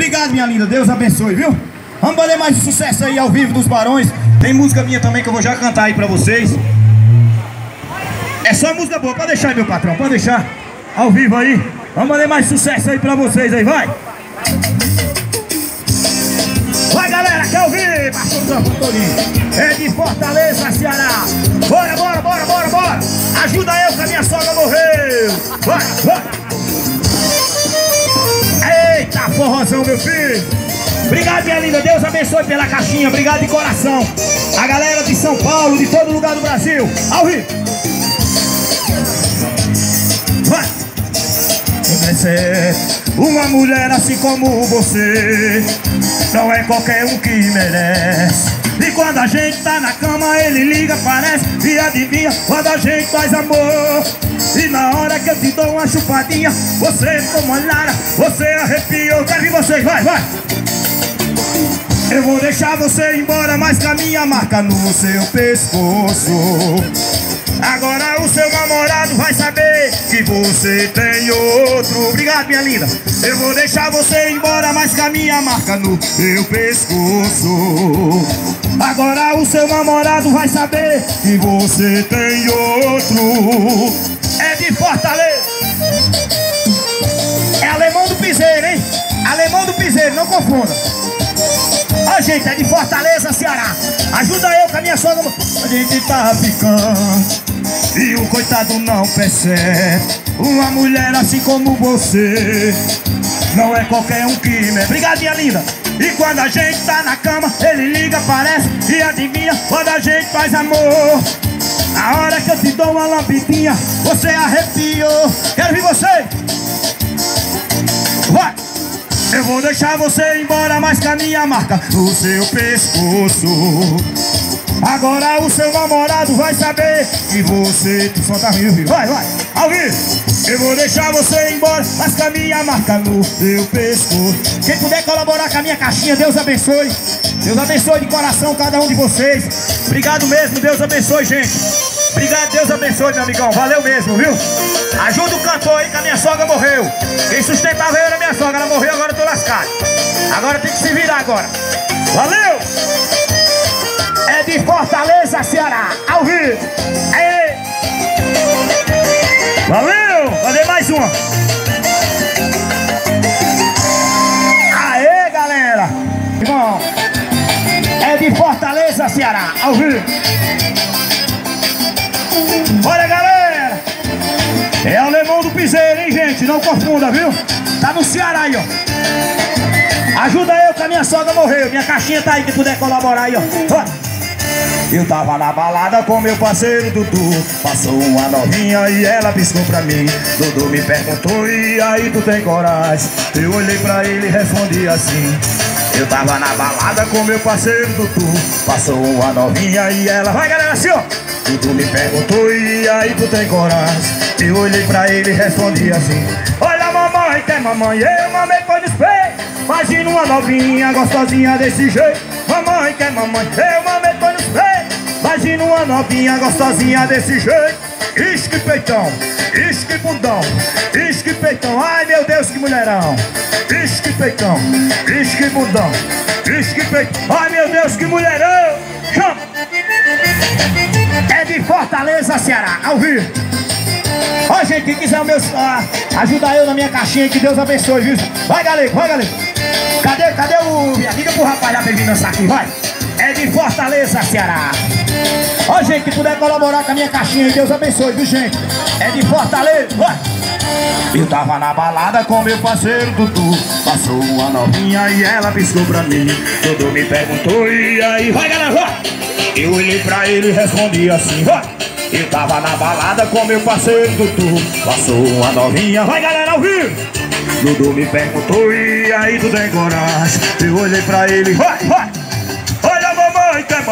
Obrigado, minha linda. Deus abençoe, viu? Vamos fazer mais sucesso aí ao vivo dos Barões. Tem música minha também que eu vou já cantar aí pra vocês. É só música boa. Pode deixar aí, meu patrão. Pode deixar. Ao vivo aí. Vamos fazer mais sucesso aí pra vocês aí. Vai. Vai, galera. Quer ouvir? É de Fortaleza, Ceará. Bora, bora, bora, bora, bora. Ajuda eu que a minha sogra morreu. Vai, vai. Eita, forrozão, meu filho. Obrigado, minha linda. Deus abençoe pela caixinha. Obrigado de coração. A galera de São Paulo, de todo lugar do Brasil. Ao vivo. Vai. Uma mulher assim como você, não é qualquer um que merece. E quando a gente tá na cama, ele liga, parece E adivinha quando a gente faz amor. E na hora que eu te dou uma chupadinha Você como olhada, você arrepiou Quero ver vocês, vai, vai. Eu vou deixar você embora Mas com a minha marca no seu pescoço Agora o seu namorado vai saber que você tem outro. Obrigado, minha linda. Eu vou deixar você embora, mas com a minha marca no seu pescoço. Agora o seu namorado vai saber que você tem outro. É de Fortaleza. É alemão do piseiro, hein? Alemão do piseiro, não confunda. Ó, gente, é de Fortaleza, Ceará. Ajuda eu com a minha sogra. A gente tá ficando e o coitado não percebe Uma mulher assim como você. Não é qualquer um que me... Obrigado, minha linda. E quando a gente tá na cama Ele liga, parece E adivinha quando a gente faz amor. Na hora que eu te dou uma lambidinha Você arrepiou. Quero ver você. Vai! Eu vou deixar você embora, mas com a minha marca no seu pescoço Agora o seu namorado vai saber que você te solta rio, vai, vai, ao vivo. Eu vou deixar você embora, mas com a minha marca no seu pescoço. Quem puder colaborar com a minha caixinha, Deus abençoe. Deus abençoe de coração cada um de vocês. Obrigado mesmo, Deus abençoe, gente. Obrigado, Deus abençoe, meu amigão. Valeu mesmo, viu? Ajuda o cantor aí que a minha sogra morreu. Quem sustentava eu era minha sogra, ela morreu, agora eu tô lascado. Agora tem que se virar agora. Valeu! De Fortaleza, Ceará, ao vivo. Aê! Valeu! Fazer mais uma. Aê, galera! Irmão, é de Fortaleza, Ceará, ao vivo. Olha, galera! É o alemão do piseiro, hein, gente? Não confunda, viu? Tá no Ceará aí, ó. Ajuda eu que a minha sogra morreu. Minha caixinha tá aí, que puder colaborar aí, ó. Eu tava na balada com meu parceiro Dudu. Passou uma novinha e ela piscou pra mim. Dudu me perguntou, e aí tu tem coragem? Eu olhei pra ele e respondi assim. Eu tava na balada com meu parceiro Dudu. Passou uma novinha e ela... Vai galera, assim ó! Dudu me perguntou, e aí tu tem coragem? Eu olhei pra ele e respondi assim. Olha mamãe, quer mamãe, eu mamãe foi no espelho Imagina uma novinha gostosinha desse jeito. Mamãe quer mamãe, eu mamãe foi no espelho Imagina uma novinha gostosinha desse jeito. Isque peitão, isque bundão Isque peitão, ai meu Deus que mulherão. Isque peitão, isque bundão Isque peitão, ai meu Deus que mulherão. Chama! É de Fortaleza, Ceará, ao vivo. Ó gente, quem quiser meu, ah, ajudar eu na minha caixinha Que Deus abençoe, viu? Vai galera, vai galera Cadê, cadê o... Liga pro rapaz? Lá pra ele dançar aqui, vai É de Fortaleza, Ceará Ó, gente, que puder colaborar com a minha caixinha, Deus abençoe, viu, gente? É de Fortaleza! Eu tava na balada com meu parceiro Dudu Passou uma novinha e ela piscou pra mim Dudu me perguntou, e aí? Vai, galera, vai! Eu olhei pra ele e respondi assim, vai! Eu tava na balada com meu parceiro Dudu Passou uma novinha, vai, galera, vivo! Dudu me perguntou, e aí, tu tem coragem? Eu olhei pra ele, vai, vai!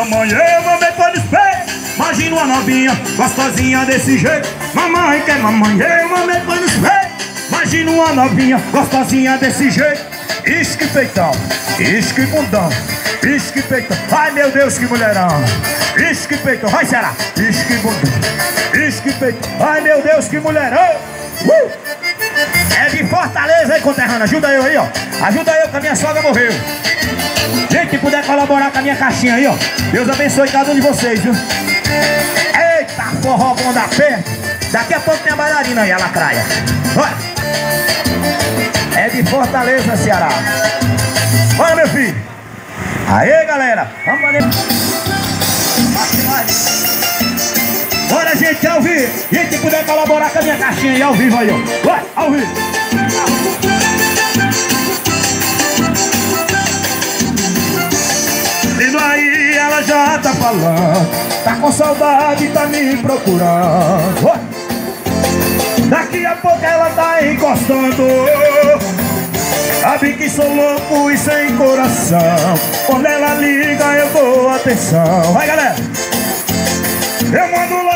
Mamãe, eu mamãe pode espelho Imagina uma novinha, gostosinha desse jeito. Mamãe quer mamãe, eu mamãe pode espelho Imagina uma novinha, gostosinha desse jeito. Isque peitão, isque bundão. Isque peitão, ai meu Deus que mulherão. Isque peitão, vai será Isque bundão, isque peitão. Ai meu Deus que mulherão. Uh! Fortaleza aí, conterrâneo. Ajuda eu aí, ó. Ajuda eu que a minha sogra morreu. Gente, que puder colaborar com a minha caixinha aí, ó. Deus abençoe cada um de vocês, viu? Eita, forró bom da pé. Daqui a pouco tem a bailarina aí, a lacraia. Olha. É de Fortaleza, Ceará. Olha, meu filho. Aê, galera. Vamos fazer... gente, ao vivo. Gente, que puder colaborar com a minha caixinha aí, ao vivo aí, ó. Vai, ao vivo. Vindo aí, ela já tá falando. Tá com saudade, tá me procurando. Vai. Daqui a pouco ela tá encostando. Sabe que sou louco e sem coração Quando ela liga eu dou atenção Vai galera Eu mando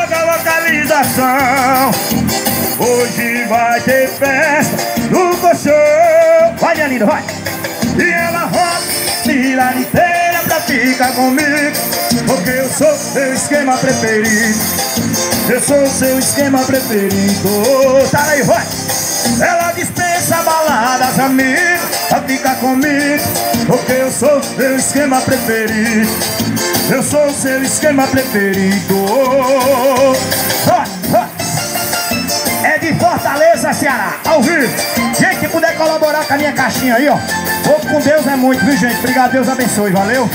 a localização Hoje vai ter festa no colchão. Vai minha linda, vai. E ela roda cidade inteira pra ficar comigo. Porque eu sou seu esquema preferido. Eu sou seu esquema preferido. Tá aí, vai. Ela dispensa baladas, amigo Pra ficar comigo. Porque eu sou seu esquema preferido. Eu sou seu esquema preferido Fortaleza, Ceará Ao vivo Gente, que puder colaborar com a minha caixinha aí, ó Pouco com Deus é muito, viu gente? Obrigado, Deus abençoe, valeu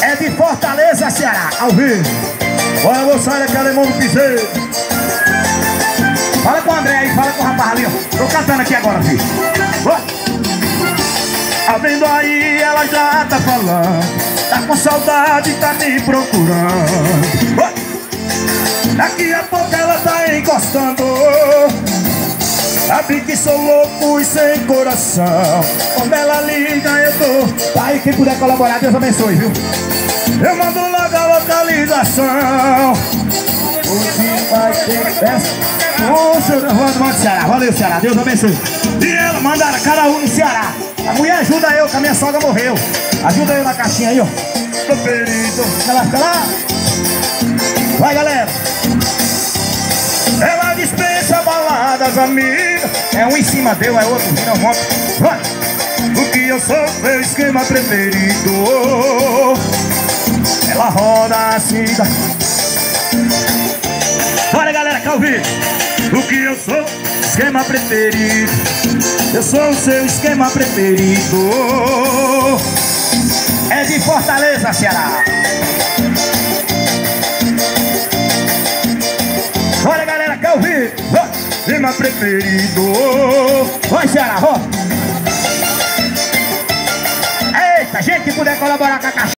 É de Fortaleza, Ceará Ao vivo Bora, moçada, que alemão do piseiro Fala com o André aí, fala com o rapaz ali, ó. Tô cantando aqui agora, filho. Tá vendo aí, ela já tá falando. Tá com saudade, tá me procurando. Daqui a pouco ela tá encostando. Sabe que sou louco e sem coração. Quando ela liga, eu tô. Aí, quem puder colaborar, Deus abençoe, viu? Eu mando logo a localização. Hoje vai ter festa. Ô, senhor Evandro, manda Ceará. Valeu, Ceará. Deus abençoe. E ela mandaram cada um no Ceará. A mulher ajuda eu, que a minha sogra morreu. Ajuda eu na caixinha aí, ó. Perito. Lá, fica lá. Vai, galera. Ela dispensa baladas, amiga. É um em cima deu, é outro vindo a moto. Vai. O que eu sou, meu esquema preferido. Ela roda assim. Bora, galera, que o que eu sou, esquema preferido Eu sou o seu esquema preferido É de Fortaleza, Ceará preferido. Vai Ceará, ó Eita, gente puder colaborar com a